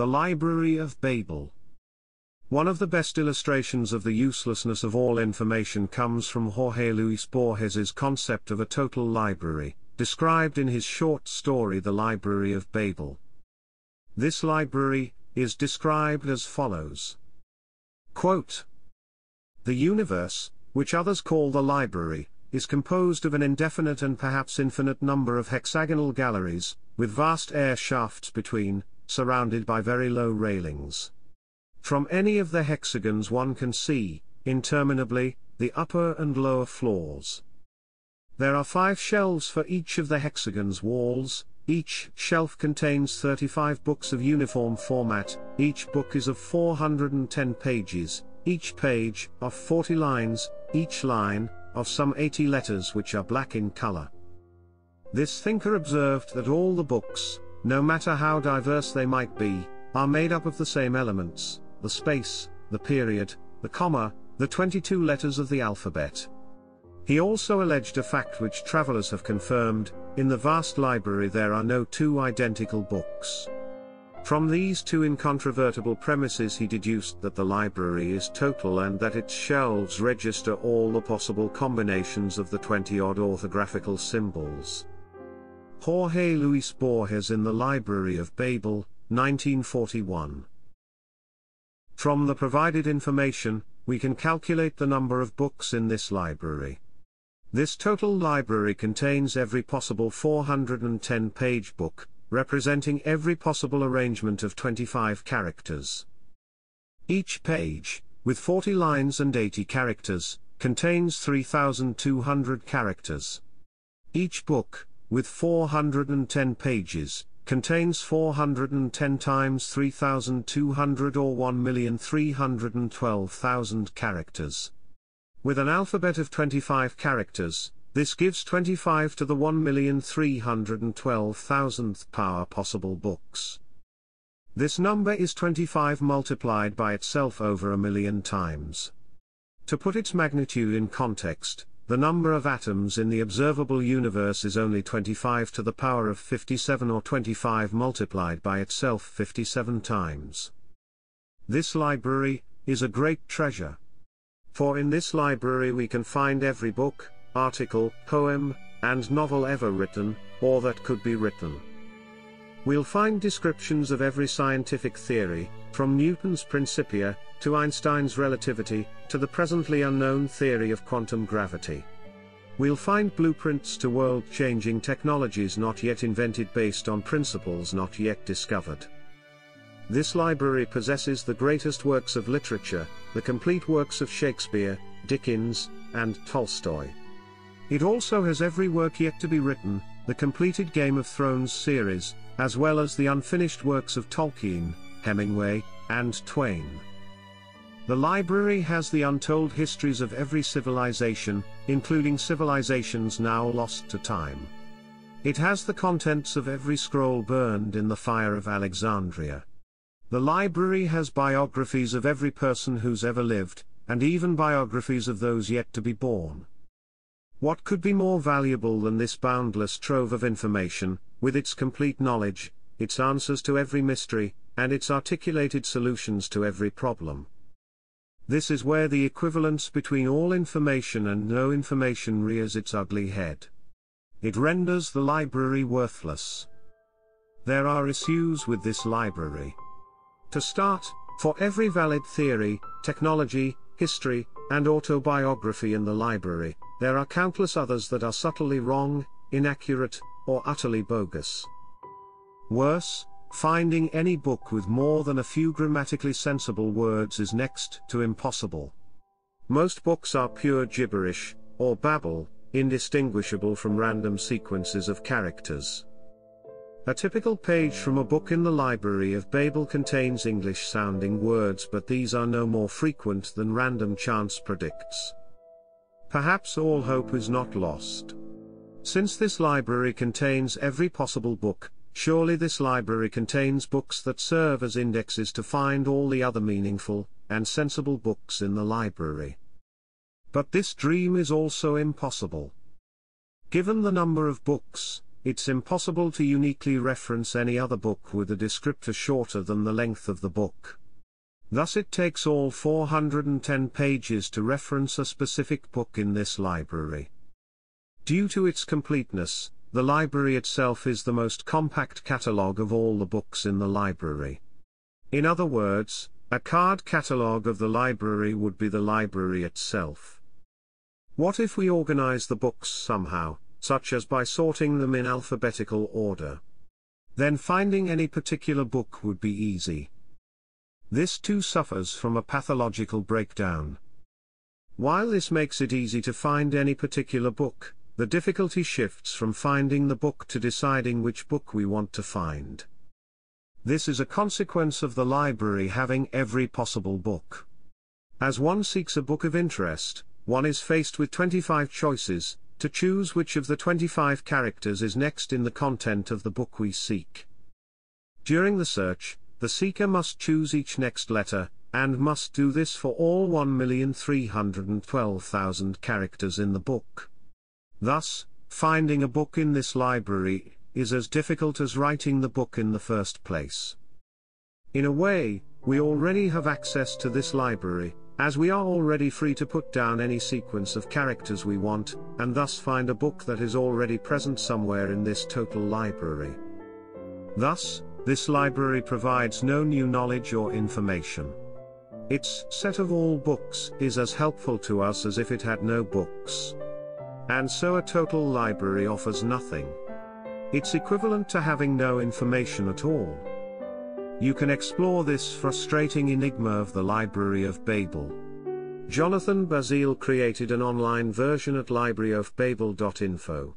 The Library of Babel. One of the best illustrations of the uselessness of all information comes from Jorge Luis Borges's concept of a total library, described in his short story The Library of Babel. This library is described as follows. Quote, the universe, which others call the library, is composed of an indefinite and perhaps infinite number of hexagonal galleries, with vast air shafts between, surrounded by very low railings. From any of the hexagons one can see, interminably, the upper and lower floors. There are five shelves for each of the hexagon's walls, each shelf contains 35 books of uniform format, each book is of 410 pages, each page of 40 lines, each line of some 80 letters which are black in color. This thinker observed that all the books, no matter how diverse they might be, are made up of the same elements, the space, the period, the comma, the 22 letters of the alphabet. He also alleged a fact which travelers have confirmed, in the vast library there are no two identical books. From these two incontrovertible premises he deduced that the library is total and that its shelves register all the possible combinations of the 20-odd orthographical symbols. Jorge Luis Borges in the Library of Babel, 1941. From the provided information, we can calculate the number of books in this library. This total library contains every possible 410-page book, representing every possible arrangement of 25 characters. Each page, with 40 lines and 80 characters, contains 3,200 characters. Each book, with 410 pages, contains 410 times 3,200 or 1,312,000 characters. With an alphabet of 25 characters, this gives 25 to the 1,312,000th power possible books. This number is 25 multiplied by itself over a million times. To put its magnitude in context, the number of atoms in the observable universe is only 25 to the power of 57 or 25 multiplied by itself 57 times. This library is a great treasure. For in this library we can find every book, article, poem, and novel ever written, or that could be written. We'll find descriptions of every scientific theory, from Newton's Principia, to Einstein's relativity, to the presently unknown theory of quantum gravity. We'll find blueprints to world-changing technologies not yet invented based on principles not yet discovered. This library possesses the greatest works of literature, the complete works of Shakespeare, Dickens, and Tolstoy. It also has every work yet to be written, the completed Game of Thrones series, as well as the unfinished works of Tolkien, Hemingway, and Twain. The library has the untold histories of every civilization, including civilizations now lost to time. It has the contents of every scroll burned in the fire of Alexandria. The library has biographies of every person who's ever lived, and even biographies of those yet to be born. What could be more valuable than this boundless trove of information, with its complete knowledge, its answers to every mystery, and its articulated solutions to every problem? This is where the equivalence between all information and no information rears its ugly head. It renders the library worthless. There are issues with this library. To start, for every valid theory, technology, history, and autobiography in the library, there are countless others that are subtly wrong, inaccurate, or utterly bogus. Worse, finding any book with more than a few grammatically sensible words is next to impossible. Most books are pure gibberish, or babble, indistinguishable from random sequences of characters. A typical page from a book in the Library of Babel contains English-sounding words but these are no more frequent than random chance predicts. Perhaps all hope is not lost. Since this library contains every possible book, surely this library contains books that serve as indexes to find all the other meaningful and sensible books in the library. But this dream is also impossible. Given the number of books, it's impossible to uniquely reference any other book with a descriptor shorter than the length of the book. Thus it takes all 410 pages to reference a specific book in this library. Due to its completeness, the library itself is the most compact catalogue of all the books in the library. In other words, a card catalogue of the library would be the library itself. What if we organize the books somehow, such as by sorting them in alphabetical order? Then finding any particular book would be easy. This too suffers from a pathological breakdown. While this makes it easy to find any particular book, the difficulty shifts from finding the book to deciding which book we want to find. This is a consequence of the library having every possible book. As one seeks a book of interest, one is faced with 25 choices, to choose which of the 25 characters is next in the content of the book we seek. During the search, the seeker must choose each next letter, and must do this for all 1,312,000 characters in the book. Thus, finding a book in this library is as difficult as writing the book in the first place. In a way, we already have access to this library, as we are already free to put down any sequence of characters we want, and thus find a book that is already present somewhere in this total library. Thus, this library provides no new knowledge or information. Its set of all books is as helpful to us as if it had no books. And so a total library offers nothing. It's equivalent to having no information at all. You can explore this frustrating enigma of the Library of Babel. Jonathan Basile created an online version at libraryofbabel.info.